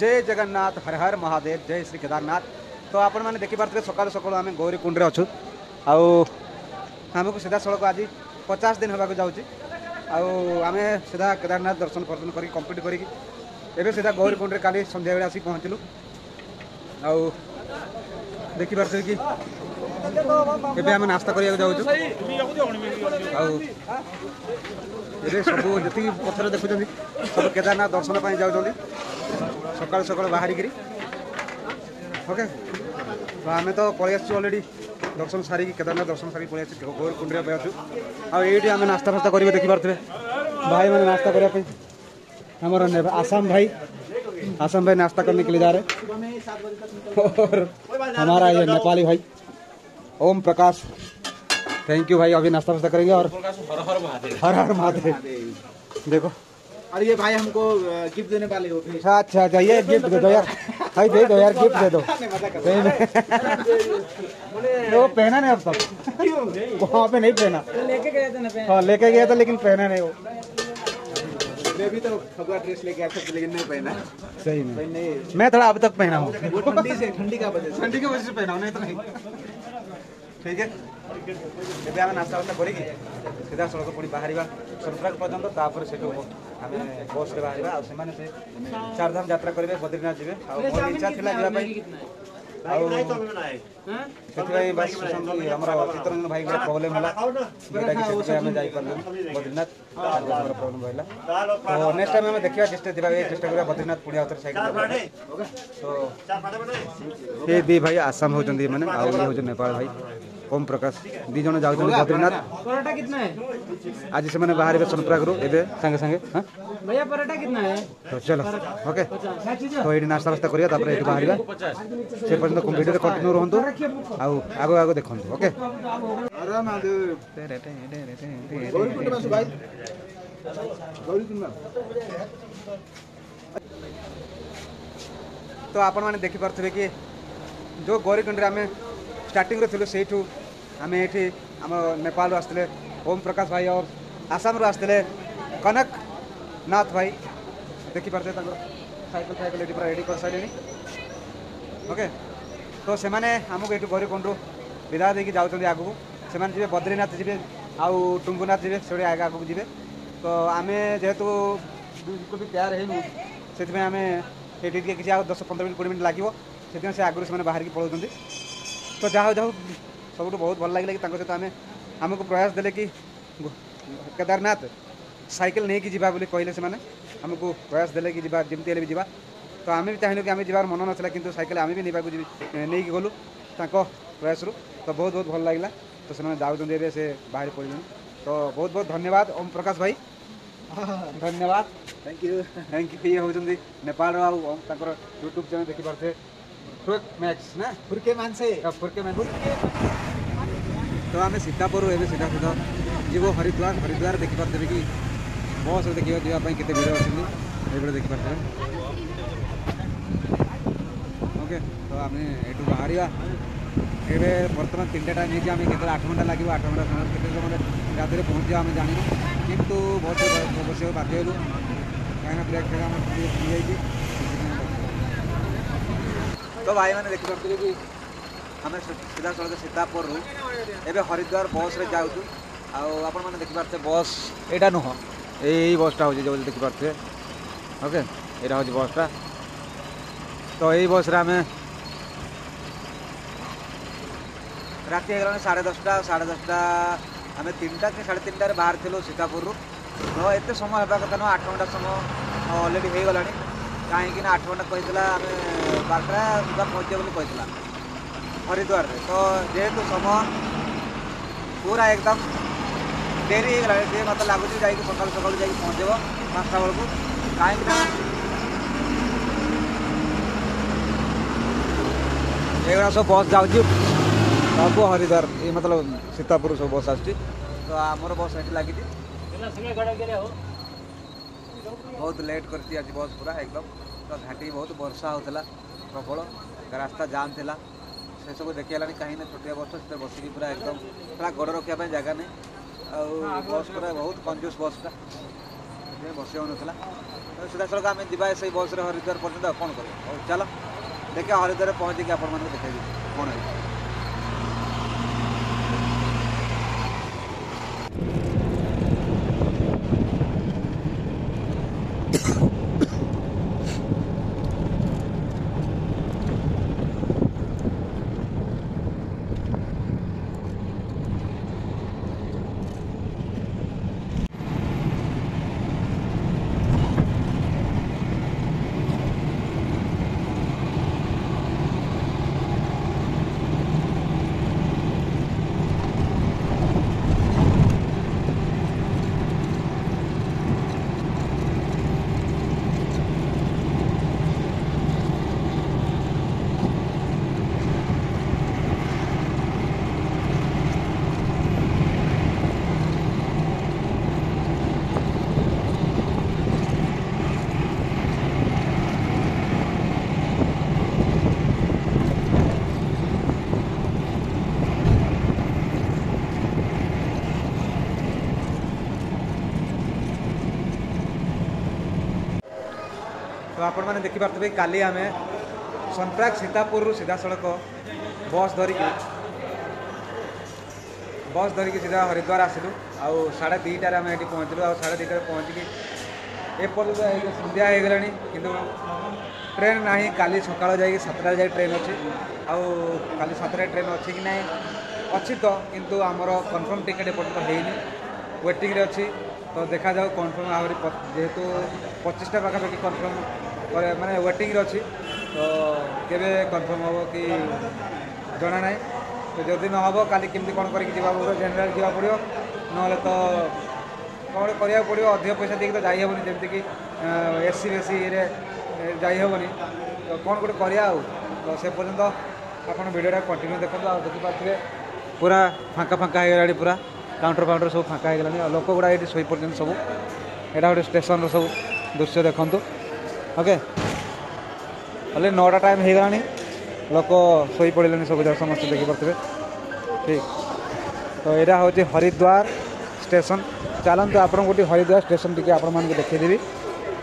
जय जगन्नाथ हर हर महादेव जय श्री केदारनाथ तो आपण देखिपे सकाळू सका आम्ही गौरी कुंडे अछु सीधा सीधासळख आज पचास दिन होगा जाऊची आम्ही सीधा केदारनाथ दर्शन फर्शन करी कम्प्लीट करी एवढे सीधा गौरी कुंडे काली संध्यावेळी आसी पहुंचलू आऊ देखिपे की ଏବେ ଆମେ ନାସ୍ତା କରିବାକୁ ଯାଉଛୁ ଆଉ ଏବେ ସବୁ ଯେତିକି ପଥର ଦେଖୁଛନ୍ତି ସବୁ କେଦାରନାଥ ଦର୍ଶନ ପାଇଁ ଯାଉଛନ୍ତି ସକାଳୁ ସକାଳୁ ବାହାରିକିରି ଓକେ ଆମେ ତ ପଳେଇ ଆସିଛୁ ଅଲରେଡ଼ି ଦର୍ଶନ ସାରିକି କେଦାରନାଥ ଦର୍ଶନ ସାରିକି ପଳେଇ ଆସିଛୁ ଘୋର କୁଣ୍ଡିଆ ପାଇଁ ଅଛୁ ଆଉ ଏଇଠି ଆମେ ନାସ୍ତା ଫାସ୍ତା କରିବେ ଦେଖିପାରୁଥିବେ ଭାଇମାନେ ନାସ୍ତା କରିବା ପାଇଁ ଆମର ଆସାମ ଭାଇ आसम भाई नाश्ता करने के लिए जा रहे और हमारा ये नेपाली भाई ओम प्रकाश थैंक यू भाई अभी नाश्ता वास्ता करेंगे और हर हर महादेव देखो अरे ये भाई हमको गिफ्ट देने वाले हो अच्छा अच्छा अच्छा ये गिफ्ट दे दो यार भाई दे दो यार गिफ्ट दे दो तो वो पहना नहीं अब तक वहाँ पे नहीं पहना लेके गया था हाँ, लेके गया था लेकिन पहना नहीं वो मैं भी तो फगवा ड्रेस लेके आया था लेकिन नहीं पहना सही में नहीं मैं थोड़ा अब तक पहना हूँ वो ठंडी से ठंडी का वजह से ठंडी की वजह से पहना हूँ नहीं तो नहीं ठीक है ଏବେ ଆମେ ନାସ୍ତା ବାସ୍ତା କରିକି ସିଧାସଳଖ ପୁଣି ବାହାରିବା ସନ୍ତରାଗ ପର୍ଯ୍ୟନ୍ତ ତାପରେ ସେଠୁ ଆମେ ବସ୍ରେ ବାହାରିବା ଆଉ ସେମାନେ ସେ ଚାରିଧାମ ଯାତ୍ରା କରିବେ ବଦ୍ରୀନାଥ ଯିବେ ଆଉ ମୋର ଇଚ୍ଛା ଥିଲା ଯିବା ପାଇଁ ସେଥିପାଇଁ ବାସ୍ ଶୁଣନ୍ତୁ ଆମର ଚିତ୍ତରଞ୍ଜନ ଭାଇଙ୍କର ପ୍ରୋବ୍ଲେମ୍ ହେଲା ଯେଉଁଟାକି ସେଥିପାଇଁ ଆମେ ଯାଇପାରିଲୁ ବଦ୍ରୀନାଥ ପ୍ରୋବ୍ଲେମ୍ ରହିଲା ତ ନେକ୍ସଟ ଟାଇମ୍ ଆମେ ଦେଖିବା ଚେଷ୍ଟା ଯିବା ଏ ଚେଷ୍ଟା କରିବା ବଦ୍ରୀନାଥ ପୁଣି ଆଉଥରେ ସାଇକେଲ ଏ ଦି ଭାଇ ଆସାମ ହେଉଛନ୍ତି ମାନେ ଆଉ ଇଏ ହେଉଛନ୍ତି ନେପାଳ ଭାଇ ଓମ୍ ପ୍ରକାଶ ଦୁଇ ଜଣ ଯାଉଛନ୍ତି ବଦ୍ରୀନାଥ ଆଜି ସେମାନେ ବାହାରିବେ ସୋନପ୍ରାଗରୁ ଏବେ ସାଙ୍ଗେ ସାଙ୍ଗେ ହଁ भैया पराठा कितना है तो चलो ओके तो ये नास्ता वास्ता करिया तापर ये बाहरिया से पर्यंत रे कंटिन्यू रहंतु आउ आगो आगो देखंतु तो, ओके अरे माधु रे रे रे रे गोल कुट बस भाई गोल कुट तो आपन माने देखि परथबे कि जो गोरी कुंडरे आमे स्टार्टिंग रे थिलु सेठु आमे एठी आम नेपाल आसले ओम प्रकाश भाई और आसाम आसले कनक ನಾಥ್ ಭಾಯ್ ଦେଖି ପାରୁଥିବେ ତାଙ୍କର ସାଇକେଲ ଫାଇକେଲ ଏଠି ପୁରା ରେଡ଼ି କରିସାରିଲେଣି ଓକେ ତ ସେମାନେ ଆମକୁ ଏଠୁ ଗୌରୀକୁଣ୍ଡରୁ ବିଦାୟ ଦେଇକି ଯାଉଛନ୍ତି ଆଗକୁ ସେମାନେ ଯିବେ ବଦ୍ରୀନାଥ ଯିବେ ଆଉ ଟୁଙ୍ଗୁନାଥ ଯିବେ ସେଠି ଆଗ ଆଗକୁ ଯିବେ ତ ଆମେ ଯେହେତୁ ବିଲକୁଲ ବି ତୟାର ହେଇନୁ ସେଥିପାଇଁ ଆମେ ଏଠି ଟିକେ କିଛି ଆଉ ଦଶ ପନ୍ଦର ମିନିଟ୍ କୋଡ଼ିଏ ମିନିଟ୍ ଲାଗିବ ସେଥିପାଇଁ ସେ ଆଗରୁ ସେମାନେ ବାହାରିକି ପଳାଉଛନ୍ତି ତ ଯାହା ହଉ ଯାହା ହଉ ସବୁଠୁ ବହୁତ ଭଲ ଲାଗିଲା କି ତାଙ୍କ ସହିତ ଆମେ ଆମକୁ ପ୍ରୟାସ ଦେଲେ କି କେଦାରନାଥ सैकेल नहीं जा कहे से आमको प्रयास दे कि जमती है जी तो आम भी चाहिए कि आम जबार मन ना कि सैकेल आम भी नहीं गलु प्रयास तो बहुत बहुत भल लगला तो से जाए से बाहर पड़े तो बहुत बहुत धन्यवाद ओम प्रकाश भाई धन्यवाद थैंक यू थैंक यू ये नेपाल यूट्यूब चैनल देख पारे हाँ, तो आम सीतापुर सीधा सीधा जीव हरिद्वार हरिद्वार देखिपारे कि બોસરે દેખ્યો જો આ પાં કિતે વિડિયો આસતી રે દેખી પરત ઓકે તો આમે એટો બહાર આ કેમે બરતન ટિન્ડટા નહી જામે કિતલા 8 કલાક લાગી 8 કલાક સંત કિતે સમય રાતરે પહોંચી જામ જાની કીંતુ બોસ બસ બાકી હુ કાઈ ના બ્રેક કરામે બી આઈ ગઈ તો ભાઈ મને દેખી પરત કે અમે સિતાપુર એબે હરિદ્વાર બોસરે જાઉ તુ આ આપણ મને દેખી પરત બોસ એટા નો હ এই এই বসটা হচ্ছে যে দেখিপারে ওকে এটা হচ্ছে বসটা তো এই বসরে আমি রাতে হয়ে গেল সাড়ে দশটা সাড়ে দশটা আমি তিনটা কি সাড়ে তিনটার বাহার লু সীতাপুরু তো এতে সময় হওয়ার কথা নয় আট ঘন্টা সময় অলরেডি হয়ে গলাণ কিনা আট ঘন্টা কে আমি বারটা সুদ্ধা পৌঁছে বলে কে হরিদ্বার তো যেহেতু সময় পুরা একদম डेरी होगा डेरी मत लगुच सका सका जा पहुँचे पाँचा बेलू कहीं ये सब बस जाऊ हरिद्वार ये मतलब सीतापुर सब बस आस आमर बस ये लगी बहुत लेट कर बस पूरा एकदम तो घाटी बहुत बर्षा होता प्रबल रास्ता जाम थी से सब देखे कहीं छोटिया बस से बसिक पूरा एकदम पूरा गोड़ रखापी जगह नहीं बस पूरा बहुत कंजूस बस बस ना तो सीधा सड़क आम जाए से बस रे हरिद्वार पर्यटन कौन कर चल देखिए हरिद्वार पहुँचे आप देखिए कौन है तो आपण मैंने देखिपे का आम सन्ट्राक सीतापुर सीधासख बस धरिक बस धरिक सीधा हरिद्वार आसलू आउ साढ़े दुटार आम ये पहुँचल आ साढ़े दुटार पहुँचिकी एपर्त संध्या हो गला कि ट्रेन ना का सका जाए सतटा जाए ट्रेन अच्छे आउ का सतटा ट्रेन अच्छी कि ना अच्छी तो कितु आमर कनफर्म टिकेट एपर्त होनी वेटिंग अच्छी तो देखा जाऊ कनफर्म आ जेहेतु पचिशा पाखापाखि कनफर्म ମାନେ ୱେଟିଂରେ ଅଛି ତ କେବେ କନଫର୍ମ ହେବ କି ଜଣା ନାହିଁ ତ ଯଦି ନ ହେବ କାଲି କେମିତି କ'ଣ କରିକି ଯିବାକୁ ପଡ଼ିବ ଜେନେରାଲ୍ ଯିବାକୁ ପଡ଼ିବ ନହେଲେ ତ କ'ଣ କରିବାକୁ ପଡ଼ିବ ଅଧିକ ପଇସା ଦେଇକି ତ ଯାଇହେବନି ଯେମିତିକି ଏସି ବେସିରେ ଯାଇହେବନି ତ କ'ଣ ଗୋଟେ କରିବା ଆଉ ତ ସେ ପର୍ଯ୍ୟନ୍ତ ଆପଣ ଭିଡ଼ିଓଟା କଣ୍ଟିନ୍ୟୁ ଦେଖନ୍ତୁ ଆଉ ଦେଖିପାରୁଥିବେ ପୁରା ଫାଙ୍କା ଫାଙ୍କା ହେଇଗଲାଣି ପୁରା କାଉଣ୍ଟର ଫାଉଣ୍ଟର ସବୁ ଫାଙ୍କା ହେଇଗଲାଣି ଆଉ ଲୋକ ଗୁଡ଼ା ଏଠି ଶୋଇପଡ଼ୁଛନ୍ତି ସବୁ ଏଇଟା ଗୋଟେ ଷ୍ଟେସନର ସବୁ ଦୃଶ୍ୟ ଦେଖନ୍ତୁ ओके अल नौटा टाइम हो गला लोक शई पड़े सबूत समस्त पड़ते ठीक तो यहाँ हूँ हरिद्वार स्टेशन चलत तो आप गोटे हरिद्वार स्टेशन टी आप देखेदेवि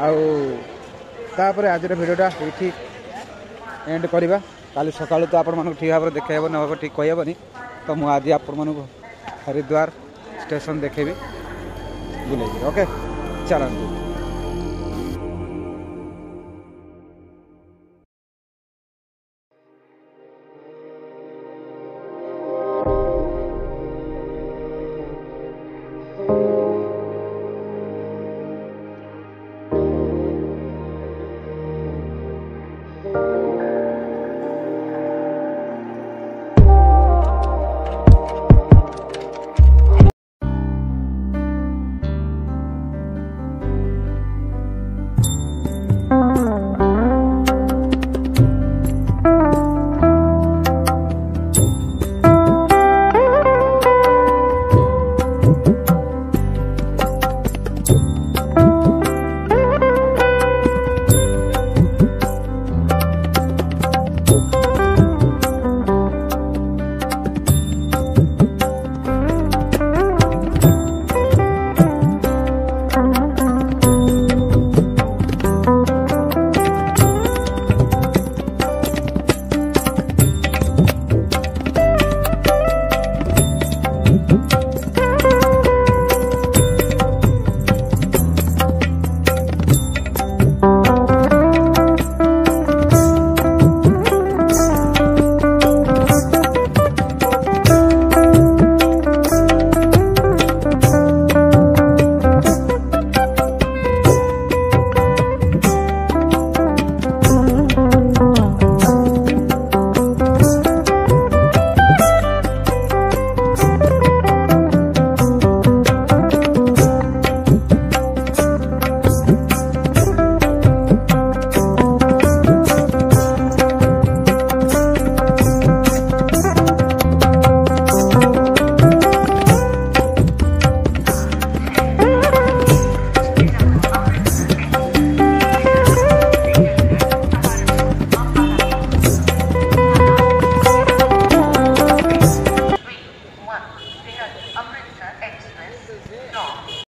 आउप आज भिडटा ये एंड करवा का सका तो आप ठीक भाव देखा ना ठीक कही तो मुझे आप हरिद्वार स्टेशन देखेबी बुले ओके चलते